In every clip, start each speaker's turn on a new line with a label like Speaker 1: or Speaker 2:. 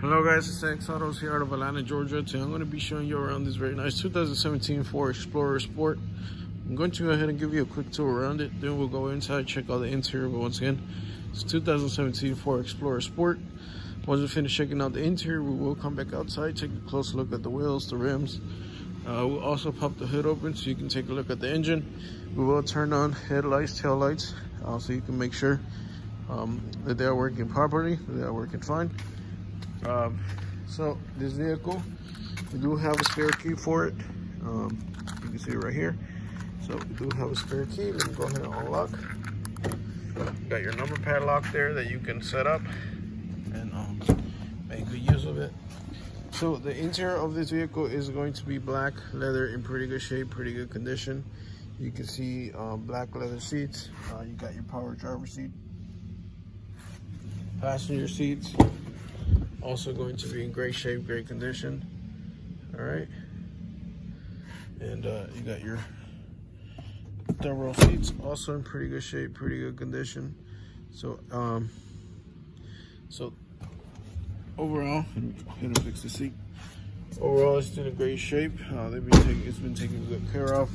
Speaker 1: Hello guys, it's AX Autos here out of Atlanta, Georgia. Today I'm going to be showing you around this very nice 2017 Ford Explorer Sport. I'm going to go ahead and give you a quick tour around it. Then we'll go inside, check out the interior. But once again, it's 2017 Ford Explorer Sport. Once we finish checking out the interior, we will come back outside, take a close look at the wheels, the rims. Uh, we'll also pop the hood open so you can take a look at the engine. We will turn on headlights, tail lights, uh, so you can make sure um, that they are working properly, they are working fine. Um, so this vehicle, we do have a spare key for it. Um, you can see it right here. So we do have a spare key. Let me go ahead and unlock. Got your number padlock there that you can set up and um, make good use of it. So the interior of this vehicle is going to be black leather in pretty good shape, pretty good condition. You can see um, black leather seats. Uh, you got your power driver seat, passenger seats, also going to be in great shape, great condition. All right. And uh, you got your third row seats also in pretty good shape, pretty good condition. So, um, so overall, let me fix the seat. Overall, it's in a great shape. Uh, they've been taking, it's been taken good care of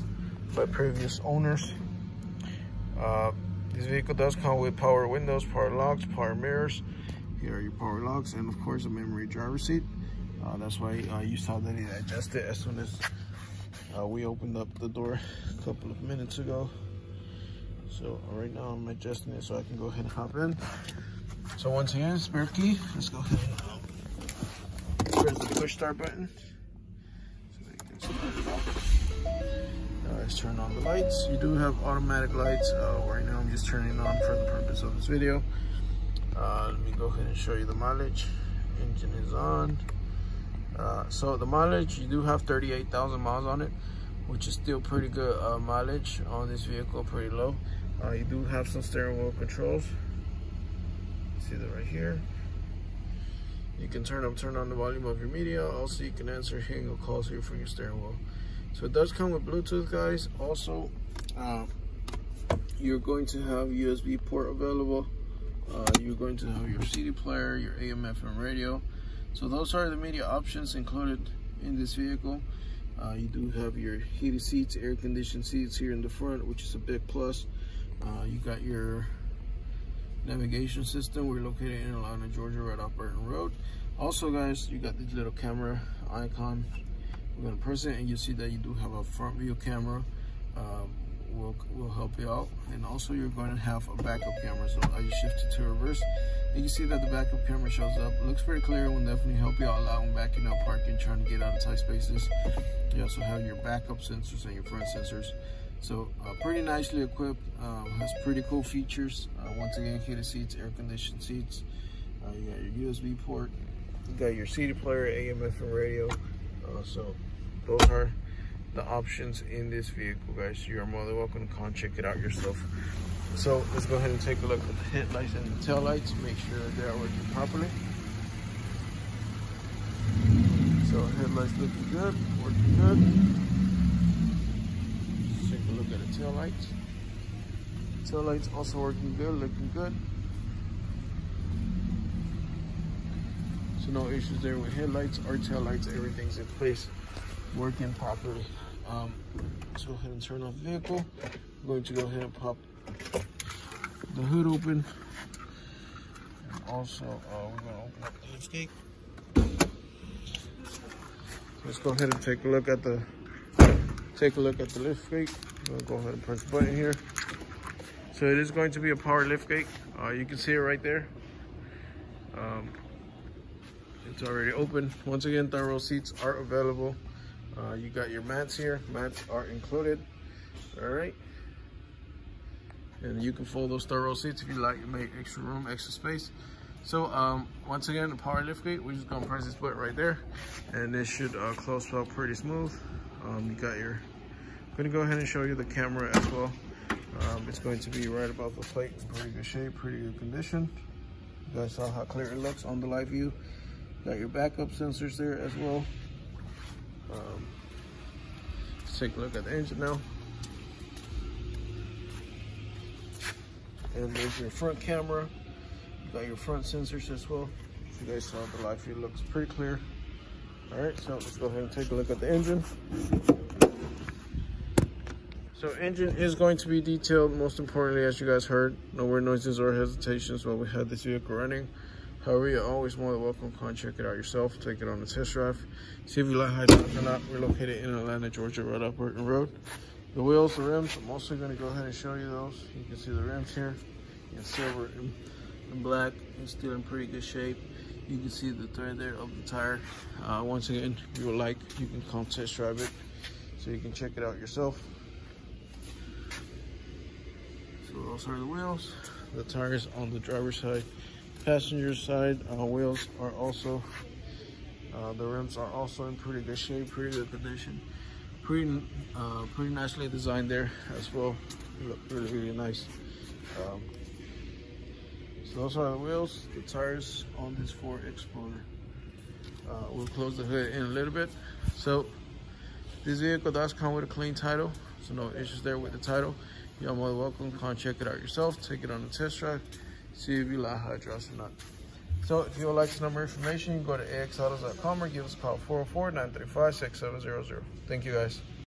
Speaker 1: by previous owners. Uh, this vehicle does come with power windows, power locks, power mirrors. Here are your power locks and of course a memory driver seat. Uh, that's why uh, you saw that it adjusted as soon as uh, we opened up the door a couple of minutes ago. So uh, right now I'm adjusting it so I can go ahead and hop in. So once again, spare key. Let's go ahead and press the push start button. Now let's turn on the lights. You do have automatic lights. Uh, right now I'm just turning on for the purpose of this video. Uh, let me go ahead and show you the mileage. Engine is on. Uh, so the mileage, you do have 38,000 miles on it, which is still pretty good uh, mileage on this vehicle, pretty low. Uh, you do have some steering wheel controls. See that right here. You can turn up, turn on the volume of your media. Also, you can answer hang calls here from your steering wheel. So it does come with Bluetooth, guys. Also, uh, you're going to have USB port available. Uh, you're going to have your CD player, your AM FM radio. So those are the media options included in this vehicle. Uh, you do have your heated seats, air conditioned seats here in the front, which is a big plus. Uh, you got your navigation system. We're located in Atlanta, Georgia, right off Burton Road. Also, guys, you got this little camera icon. We're gonna press it and you see that you do have a front view camera. Um, will will help you out. And also you're going to have a backup camera so as you shift it to reverse. And you see that the backup camera shows up. It looks pretty clear. Will definitely help you out a lot when backing out parking trying to get out of tight spaces. You also have your backup sensors and your front sensors. So uh, pretty nicely equipped um, has pretty cool features. Uh, once again heated seats air conditioned seats. Uh, you got your usb port. You got your cd player am fm radio. Uh, so those are the options in this vehicle, guys. You are more than welcome to come check it out yourself. So let's go ahead and take a look at the headlights and the tail lights. Make sure they are working properly. So headlights looking good, working good. Let's take a look at the tail lights. Tail lights also working good, looking good. So no issues there with headlights or tail lights. Everything's in place, working properly. Um, let's go ahead and turn off the vehicle. I'm going to go ahead and pop the hood open. And also, uh, we're going to open up the lift gate. Let's go ahead and take a look at the take a look at the lift gate. I'm gonna go ahead and press the button here. So it is going to be a power lift gate. Uh, you can see it right there. Um, it's already open. Once again, third row seats are available. Uh, you got your mats here. Mats are included. All right. And you can fold those third row seats if you like to make extra room, extra space. So um, once again, the power lift gate, we're just gonna press this button right there and this should uh, close up pretty smooth. Um, you got your, I'm gonna go ahead and show you the camera as well. Um, it's going to be right above the plate, pretty good shape, pretty good condition. You guys saw how clear it looks on the live view. Got your backup sensors there as well. Um, let's take a look at the engine now. And there's your front camera. You got your front sensors as well. you guys saw the live view looks pretty clear. All right, so let's go ahead and take a look at the engine. So engine is going to be detailed, most importantly, as you guys heard, no weird noises or hesitations while we had this vehicle running. However, you're always more than welcome. to Come check it out yourself. Take it on a test drive. See if you like hydraulics or not. We're located in Atlanta, Georgia, right up Burton Road. The wheels, the rims, I'm also going to go ahead and show you those. You can see the rims here in silver and, and black and still in pretty good shape. You can see the thread there of the tire. Uh, once again, if you would like, you can come test drive it so you can check it out yourself. So those are the wheels. The tires on the driver's side passenger side uh, wheels are also uh, the rims are also in pretty good shape pretty good condition. Pretty uh, pretty nicely designed there as well. Look really really nice. Um, so those are the wheels. The tires on this Ford Explorer. Uh, we'll close the hood in a little bit. So this vehicle does come with a clean title so no issues there with the title. You're more than welcome. Come check it out yourself. Take it on a test drive see if you like hydros or not. So if you would like some more information, you go to axautos.com or give us a call 404-935-6700. Thank you guys.